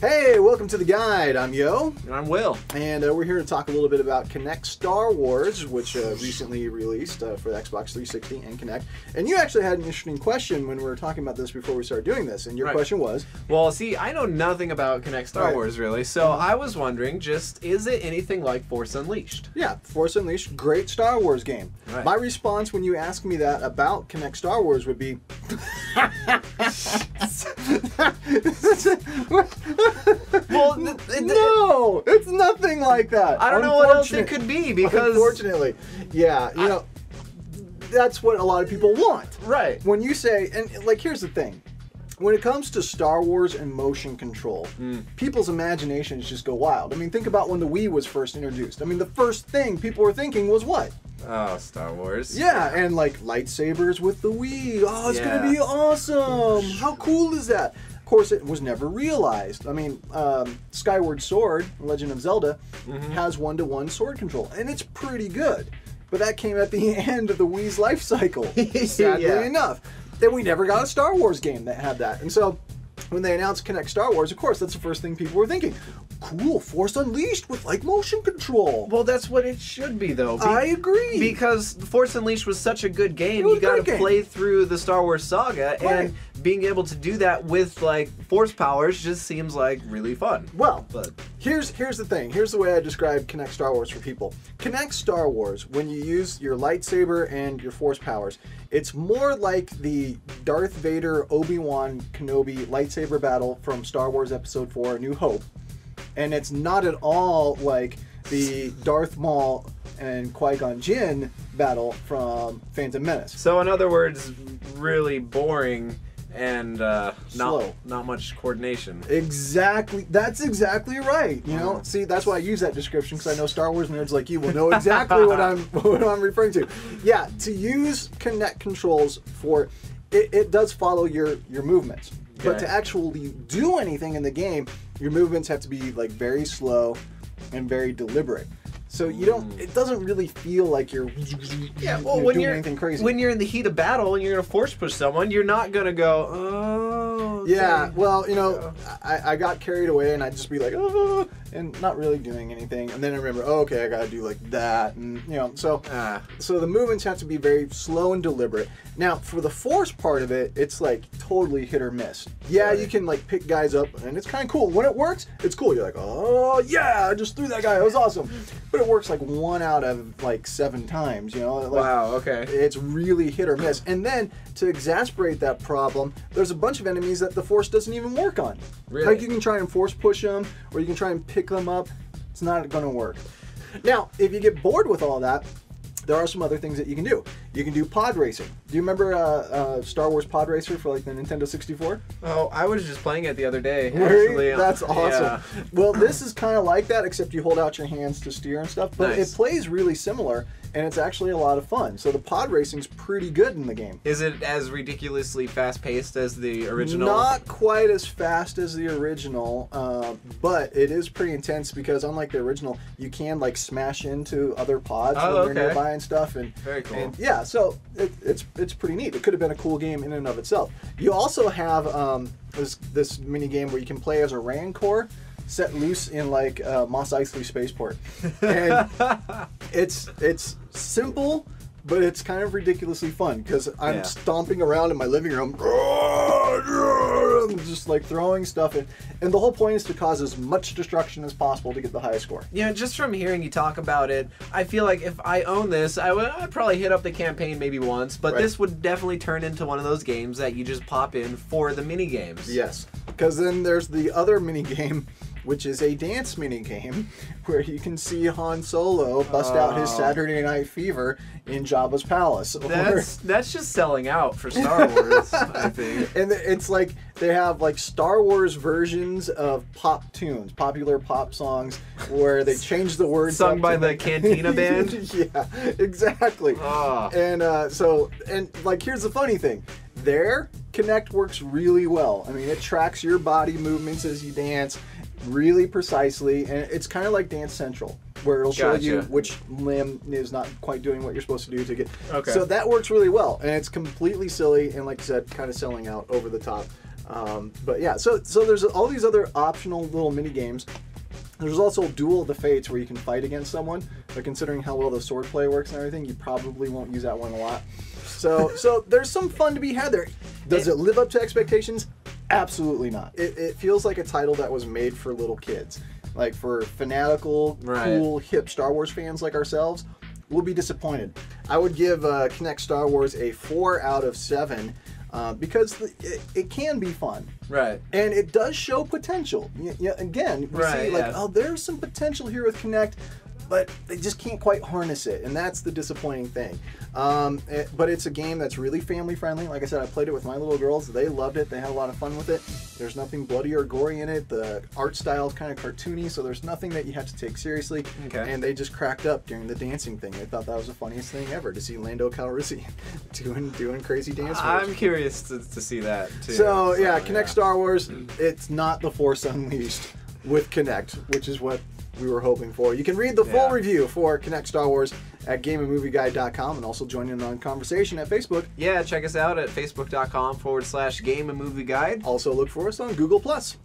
Hey, welcome to the guide. I'm Yo, And I'm Will. and uh, we're here to talk a little bit about Kinect Star Wars, which uh, recently released uh, for the Xbox 360 and Kinect. And you actually had an interesting question when we were talking about this before we started doing this, and your Right. question was, Well, see, I know nothing about Kinect Star Right. Wars really, so I was wondering, just is it anything like Force Unleashed? yeah, Force Unleashed, great Star Wars game. Right. My response when you ask me that about Kinect Star Wars would be, like that. I don't know what else it could be because Unfortunately, yeah, you I- know, that's what a lot of people want. right. When you say, and like, here's the thing. When it comes to Star Wars and motion control, Mm. people's imaginations just go wild. I mean, think about when the Wii was first introduced. I mean, the first thing people were thinking was what? Oh, Star Wars. Yeah, and like lightsabers with the Wii. Oh, it's gonna be awesome. How cool is that? Of course, it was never realized. I mean, um, Skyward Sword, Legend of Zelda, Mm-hmm. has one-to-one sword control, and it's pretty good. But that came at the end of the Wii's life cycle, sadly Yeah. enough. Then we never got a Star Wars game that had that, and so. When they announced Kinect Star Wars, of course, that's the first thing people were thinking. Cool, Force Unleashed with like motion control. Well, that's what it should be, though. be- I agree. Because Force Unleashed was such a good game, you got to play through the Star Wars saga, Right. and being able to do that with like force powers just seems like really fun. well, But Here's here's the thing. Here's the way I describe Kinect Star Wars for people. Kinect Star Wars, when you use your lightsaber and your force powers, it's more like the Darth Vader Obi Wan Kenobi lightsaber battle from Star Wars Episode Four: A New Hope, and it's not at all like the Darth Maul and Qui Gon Jinn battle from Phantom Menace. So in other words, really boring and uh, not Slow. not much coordination. Exactly. That's exactly right. You know, see, that's why I use that description because I know Star Wars nerds like you will know exactly what I'm what I'm referring to. Yeah, to use Kinect controls for it, it does follow your your movements, but to actually do anything in the game, your movements have to be like very slow and very deliberate. So you don't. It doesn't really feel like you're. Yeah, well, you're when doing you're anything crazy. when you're in the heat of battle and you're gonna force push someone, you're not gonna go. Uh, Oh. Yeah, okay." well, you know, I, I got carried away and I'd just be like, oh, and not really doing anything. And then I remember, oh, okay, I gotta do like that. And, you know, so Ah. so the movements have to be very slow and deliberate. Now, for the force part of it, it's like totally hit or miss. Yeah, Right. you can like pick guys up and it's kind of cool. When it works, it's cool. You're like, oh, yeah, I just threw that guy. It was awesome. But it works like one out of like seven times, you know? Like, Wow. Okay. it's really hit or miss. And then to exasperate that problem, there's a bunch of enemies that the force doesn't even work on. Really? Like you can try and force push them, or you can try and pick them up. It's not going to work. Now, if you get bored with all that, there are some other things that you can do. You can do pod racing. Do you remember uh, uh, Star Wars Pod Racer for like the Nintendo 64? Oh, I was just playing it the other day. Really? That's awesome. yeah. Well, this is kind of like that, except you hold out your hands to steer and stuff. But Nice. it plays really similar, and it's actually a lot of fun. So the pod racing's pretty good in the game. Is it as ridiculously fast paced as the original? Not quite as fast as the original, uh, but it is pretty intense because unlike the original, you can like smash into other pods Oh, when you're nearby and stuff. And Very cool. And yeah, so it, it's it's pretty neat. It could have been a cool game in and of itself. You also have um, this this mini game where you can play as a Rancor set loose in like uh, Mos Eisley spaceport, and it's it's simple. But it's kind of ridiculously fun because I'm Yeah. stomping around in my living room, just like throwing stuff in. And the whole point is to cause as much destruction as possible to get the highest score. Yeah, just from hearing you talk about it, I feel like if I own this, I would I'd probably hit up the campaign maybe once, but Right. this would definitely turn into one of those games that you just pop in for the mini games. Yes, because then there's the other mini game, which is a dance mini game, where you can see Han Solo bust out his Oh. Saturday Night Fever in Jabba's palace. That's that's just selling out for Star Wars, I think. and it's like they have like Star Wars versions of pop tunes, popular pop songs, where they change the words Sung by the make- Cantina Band? yeah, exactly. Ah. And uh, so, and like, here's the funny thing: there, Kinect works really well. I mean, it tracks your body movements as you dance really precisely, and it's kind of like Dance Central, where it'll show you which limb is not quite doing what you're supposed to do to get. Okay. So that works really well, and it's completely silly, and like I said, kind of selling out over the top. Um, but yeah, so so there's all these other optional little mini games. There's also Duel of the Fates where you can fight against someone, but considering how well the sword play works and everything, you probably won't use that one a lot. So so there's some fun to be had there. Does it live up to expectations? Absolutely not. It, it feels like a title that was made for little kids. Like for fanatical, Right. cool, hip Star Wars fans like ourselves, we'll be disappointed. I would give uh, Kinect Star Wars a 4 out of 7 uh, because the, it, it can be fun. Right. And it does show potential. Yeah, again, we Right, see like, yeah. oh, there's some potential here with Kinect, but they just can't quite harness it, and that's the disappointing thing. Um, it- but it's a game that's really family friendly. Like I said, I played it with my little girls. They loved it. They had a lot of fun with it. There's nothing bloody or gory in it. The art style is kind of cartoony, so there's nothing that you have to take seriously. Okay. And they just cracked up during the dancing thing. They thought that was the funniest thing ever to see Lando Calrissian doing doing crazy dance moves. I'm curious to, to see that too. So yeah, Kinect Star Wars. It's not the Force Unleashed with Kinect, which is what we were hoping for. You can read the full review for Kinect Star Wars at GameAndMovieGuide.com and also join in on conversation at Facebook. Yeah, check us out at facebook.com forward slash game and movie guide. Also look for us on Google Plus.